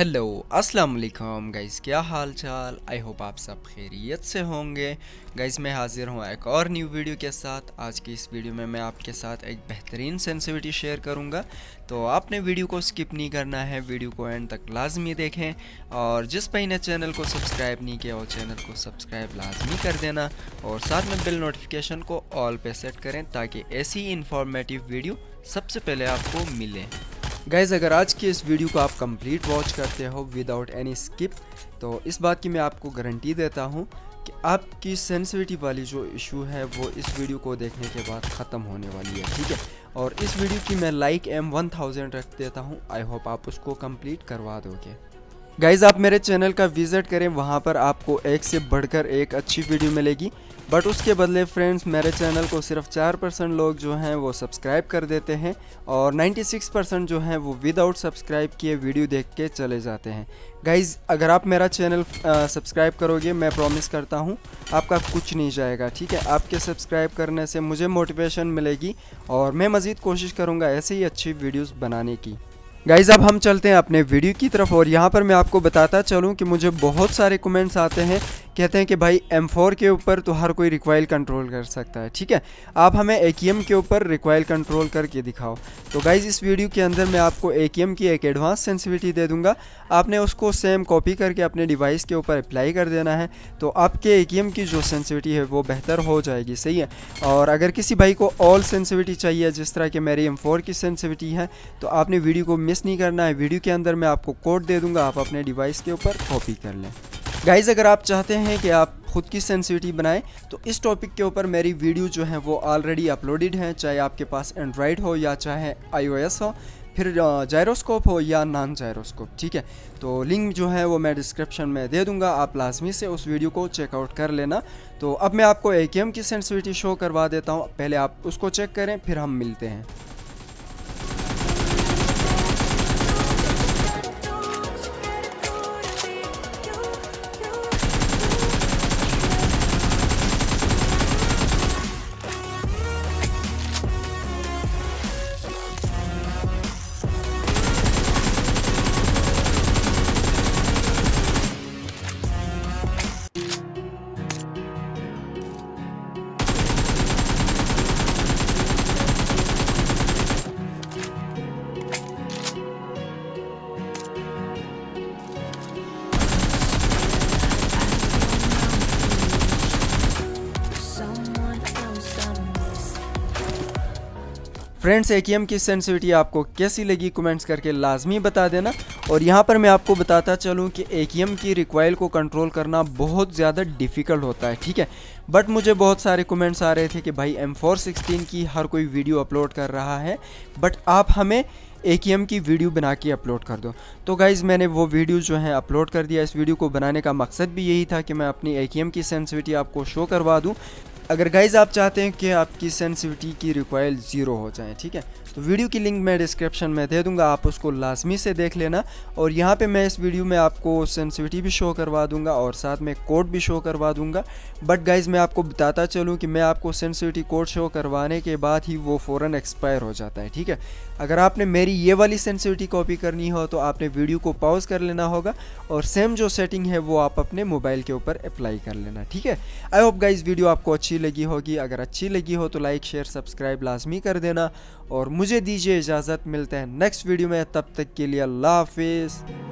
Hello अस्सलाम वालेकुम guys क्या हाल चाल आई होप आप सब खैरियत से होंगे। गाइस मैं हाजिर हूँ एक और न्यू वीडियो के साथ। आज की इस वीडियो में मैं आपके साथ एक बेहतरीन सेंसिविटी शेयर करूँगा। तो आपने वीडियो को स्किप नहीं करना है। वीडियो को एंड तक लाजमी देखें। और जिस भाई चैनल को सब्सक्राइब नहीं किया, वो चैनल को सब्सक्राइब लाजमी कर देना। और साथ में बिल नोटिफिकेशन को ऑल पे सेट करें ताकि ऐसी इंफॉर्मेटिव वीडियो सबसे पहले आपको मिले। गाइज़ अगर आज की इस वीडियो को आप कंप्लीट वॉच करते हो विदाउट एनी स्किप तो इस बात की मैं आपको गारंटी देता हूँ कि आपकी सेंसिटिविटी वाली जो इशू है, वो इस वीडियो को देखने के बाद ख़त्म होने वाली है, ठीक है? और इस वीडियो की मैं लाइक एम वन थाउज़ेंड रख देता हूँ। आई होप आप उसको कंप्लीट करवा दोगे। गाइज़ आप मेरे चैनल का विज़िट करें, वहाँ पर आपको एक से बढ़कर एक अच्छी वीडियो मिलेगी। बट उसके बदले फ्रेंड्स मेरे चैनल को सिर्फ़ चार परसेंट लोग जो हैं, वो सब्सक्राइब कर देते हैं और 96 परसेंट जो हैं, वो विदाउट सब्सक्राइब किए वीडियो देख के चले जाते हैं। गाइज़ अगर आप मेरा चैनल सब्सक्राइब करोगे, मैं प्रॉमिस करता हूँ, आपका कुछ नहीं जाएगा, ठीक है? आपके सब्सक्राइब करने से मुझे मोटिवेशन मिलेगी और मैं मज़ीद कोशिश करूँगा ऐसे ही अच्छी वीडियोज़ बनाने की। गाइज़ अब हम चलते हैं अपने वीडियो की तरफ़ और यहाँ पर मैं आपको बताता चलूँ कि मुझे बहुत सारे कमेंट्स आते हैं। कहते हैं कि भाई M4 के ऊपर तो हर कोई रिक्वाइल कंट्रोल कर सकता है, ठीक है? आप हमें ए के ऊपर रिक्वाइल कंट्रोल करके दिखाओ। तो गाइज़ इस वीडियो के अंदर मैं आपको ए की एक एडवांस सेंसिविटी दे दूँगा। आपने उसको सेम कॉपी करके अपने डिवाइस के ऊपर अप्लाई कर देना है। तो आपके ए की जो सेंसिविटी है, वो बेहतर हो जाएगी, सही है? और अगर किसी भाई को ऑल सेंसिविटी चाहिए, जिस तरह के मेरी एम की सेंसिविटी है तो आपने वीडियो को मिस नहीं करना है। वीडियो के अंदर मैं आपको कोड दे दूँगा, आप अपने डिवाइस के ऊपर कॉपी कर लें। गाइज़ अगर आप चाहते हैं कि आप खुद की सेंसिटिविटी बनाएँ तो इस टॉपिक के ऊपर मेरी वीडियो जो है वो ऑलरेडी अपलोडेड है, चाहे आपके पास एंड्रॉयड हो या चाहे आईओएस हो, फिर जायरोस्कोप हो या नॉन जायरोस्कोप ठीक है? तो लिंक जो है वो मैं डिस्क्रिप्शन में दे दूँगा, आप लाजमी से उस वीडियो को चेकआउट कर लेना। तो अब मैं आपको ए की सेंसिटिविटी शो करवा देता हूँ। पहले आप उसको चेक करें, फिर हम मिलते हैं। फ्रेंड्स ए की सेंसिटिविटी आपको कैसी लगी? कमेंट्स करके लाजमी बता देना। और यहाँ पर मैं आपको बताता चलूँ कि ए की रिक्वाइल को कंट्रोल करना बहुत ज़्यादा डिफ़िकल्ट होता है, ठीक है? बट मुझे बहुत सारे कमेंट्स आ रहे थे कि भाई एम फोर सिक्सटीन की हर कोई वीडियो अपलोड कर रहा है बट आप हमें ए की वीडियो बना के अपलोड कर दो। तो गाइज़ मैंने वो वीडियो जो है अपलोड कर दिया। इस वीडियो को बनाने का मकसद भी यही था कि मैं अपनी ए की सेंसिटिविटी आपको शो करवा दूँ। अगर गाइज़ आप चाहते हैं कि आपकी सेंसिटिविटी की रिक्वायल ज़ीरो हो जाए, ठीक है? तो वीडियो की लिंक मैं डिस्क्रिप्शन में दे दूँगा, आप उसको लाजमी से देख लेना। और यहाँ पे मैं इस वीडियो में आपको सेंसिटिविटी भी शो करवा दूँगा और साथ में कोड भी शो करवा दूँगा। बट गाइज़ मैं आपको बताता चलूँ कि मैं आपको सेंसिटिविटी कोड शो करवाने के बाद ही वो फ़ौरन एक्सपायर हो जाता है, ठीक है? अगर आपने मेरी ये वाली सेंसिटिविटी कॉपी करनी हो तो आपने वीडियो को पॉज कर लेना होगा और सेम जो सेटिंग है, वो आप अपने मोबाइल के ऊपर अप्लाई कर लेना, ठीक है? आई होप गाइज़ वीडियो आपको अच्छी लगी होगी। अगर अच्छी लगी हो तो लाइक शेयर सब्सक्राइब लाजमी कर देना। और मुझे दीजिए इजाज़त। मिलते हैं नेक्स्ट वीडियो में। तब तक के लिए अल्लाह हाफिज़।